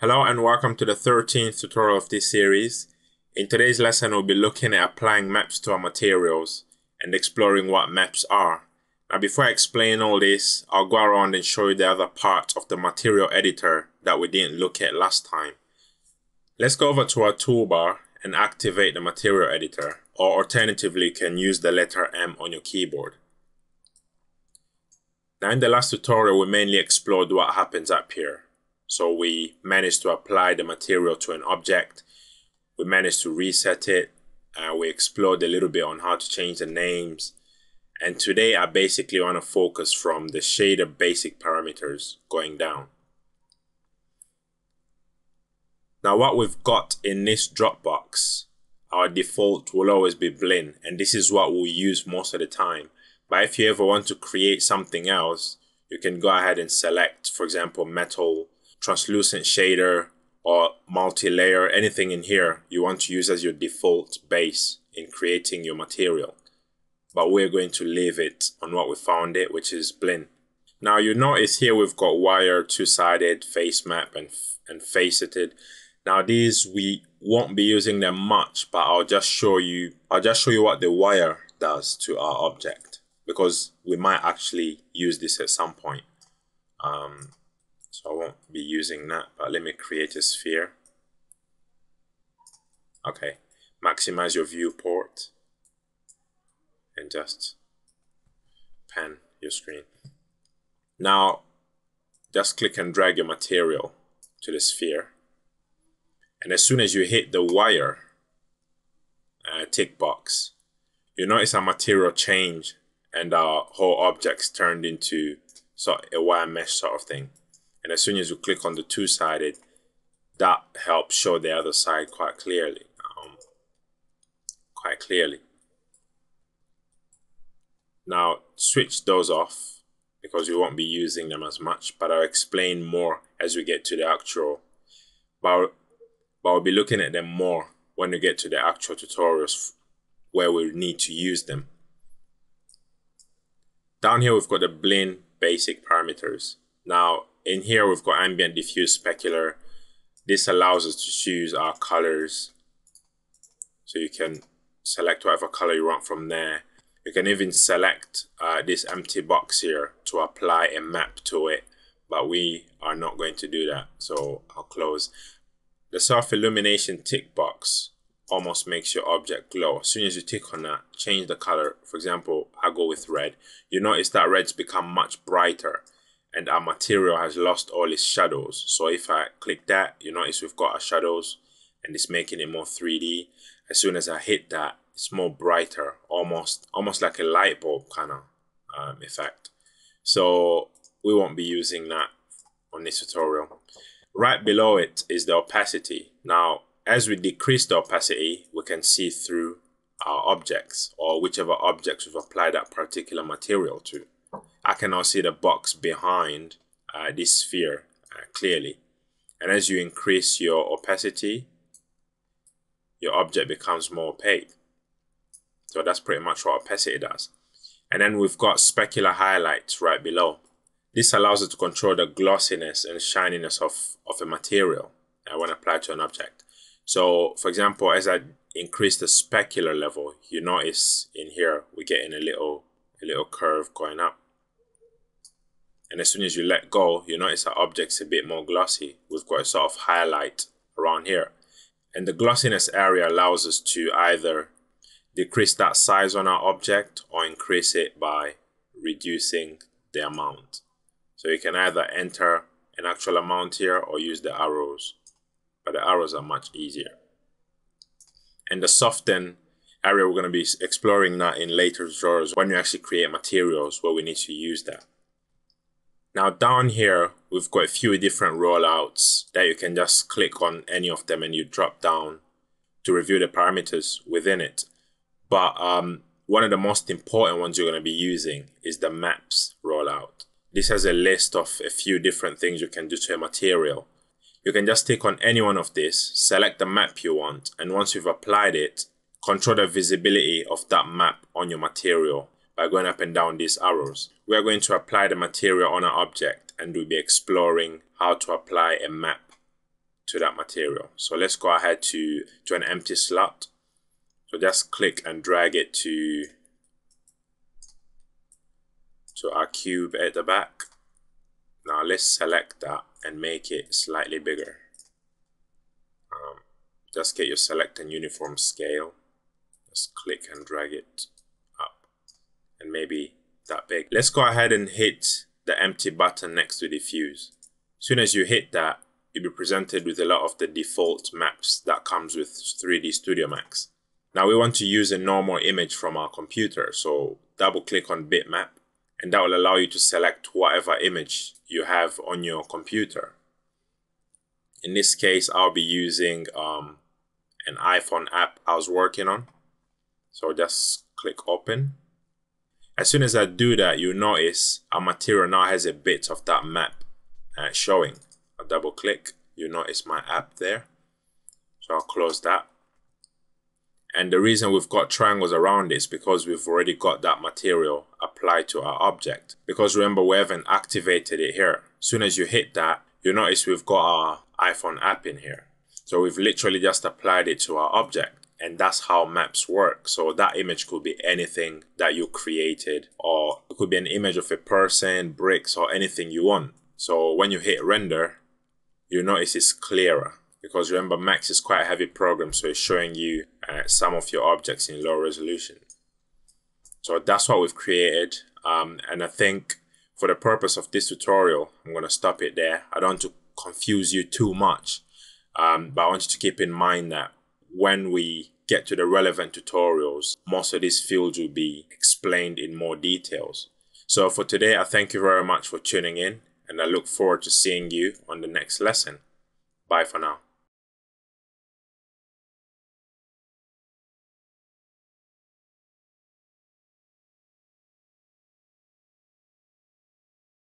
Hello and welcome to the 13th tutorial of this series. In today's lesson we'll be looking at applying maps to our materials and exploring what maps are. Now before I explain all this, I'll go around and show you the other parts of the material editor that we didn't look at last time. Let's go over to our toolbar and activate the material editor or alternatively you can use the letter M on your keyboard. Now in the last tutorial we mainly explored what happens up here so we managed to apply the material to an object. We managed to reset it. Uh, we explored a little bit on how to change the names. And today I basically want to focus from the shader basic parameters going down. Now what we've got in this drop box, our default will always be Blinn, and this is what we'll use most of the time. But if you ever want to create something else, you can go ahead and select, for example, metal translucent shader or multi-layer, anything in here you want to use as your default base in creating your material. But we're going to leave it on what we found it, which is Blinn. Now you notice here we've got wire, two-sided, face map, and, and faceted. Now these we won't be using them much, but I'll just show you I'll just show you what the wire does to our object because we might actually use this at some point. Um, so I won't be using that, but let me create a sphere. Okay, maximize your viewport and just pan your screen. Now, just click and drag your material to the sphere. And as soon as you hit the wire uh, tick box, you notice our material change and our whole object's turned into sort a wire mesh sort of thing. And as soon as you click on the two-sided, that helps show the other side quite clearly. Um, quite clearly. Now switch those off because we won't be using them as much, but I'll explain more as we get to the actual. But, but I'll be looking at them more when we get to the actual tutorials where we need to use them. Down here we've got the Blinn basic parameters. Now in here we've got ambient diffuse specular. This allows us to choose our colors. So you can select whatever color you want from there. You can even select uh, this empty box here to apply a map to it but we are not going to do that. So I'll close. The self illumination tick box almost makes your object glow. As soon as you tick on that change the color. For example I go with red. You notice that red's become much brighter and our material has lost all its shadows. So if I click that, you notice we've got our shadows and it's making it more 3D. As soon as I hit that, it's more brighter, almost almost like a light bulb kind of um, effect. So we won't be using that on this tutorial. Right below it is the opacity. Now, as we decrease the opacity, we can see through our objects or whichever objects we've applied that particular material to. I can now see the box behind uh, this sphere uh, clearly. And as you increase your opacity, your object becomes more opaque. So that's pretty much what opacity does. And then we've got specular highlights right below. This allows us to control the glossiness and shininess of, of a material uh, when applied to an object. So for example, as I increase the specular level, you notice in here, we're getting a little, a little curve going up. And as soon as you let go, you notice our object's a bit more glossy. We've got a sort of highlight around here. And the glossiness area allows us to either decrease that size on our object or increase it by reducing the amount. So you can either enter an actual amount here or use the arrows, but the arrows are much easier. And the soften area, we're going to be exploring that in later tutorials when you actually create materials where we need to use that. Now down here, we've got a few different rollouts that you can just click on any of them and you drop down to review the parameters within it. But um, one of the most important ones you're going to be using is the maps rollout. This has a list of a few different things you can do to a material. You can just click on any one of this, select the map you want, and once you've applied it, control the visibility of that map on your material by going up and down these arrows. We are going to apply the material on our object and we'll be exploring how to apply a map to that material. So let's go ahead to, to an empty slot. So just click and drag it to, to our cube at the back. Now let's select that and make it slightly bigger. Um, just get your select and uniform scale. Just click and drag it and maybe that big. Let's go ahead and hit the empty button next to diffuse. As soon as you hit that, you'll be presented with a lot of the default maps that comes with 3D Studio Max. Now we want to use a normal image from our computer, so double click on bitmap and that will allow you to select whatever image you have on your computer. In this case, I'll be using um, an iPhone app I was working on. So just click open. As soon as I do that, you'll notice our material now has a bit of that map uh, showing. I double click, you'll notice my app there. So I'll close that. And the reason we've got triangles around is because we've already got that material applied to our object. Because remember, we haven't activated it here. As soon as you hit that, you'll notice we've got our iPhone app in here. So we've literally just applied it to our object. And that's how maps work. So that image could be anything that you created, or it could be an image of a person, bricks, or anything you want. So when you hit render, you notice it's clearer because remember Max is quite a heavy program so it's showing you uh, some of your objects in low resolution. So that's what we've created um, and I think for the purpose of this tutorial I'm going to stop it there. I don't want to confuse you too much um, but I want you to keep in mind that when we get to the relevant tutorials most of these fields will be explained in more details. So for today I thank you very much for tuning in and I look forward to seeing you on the next lesson. Bye for now.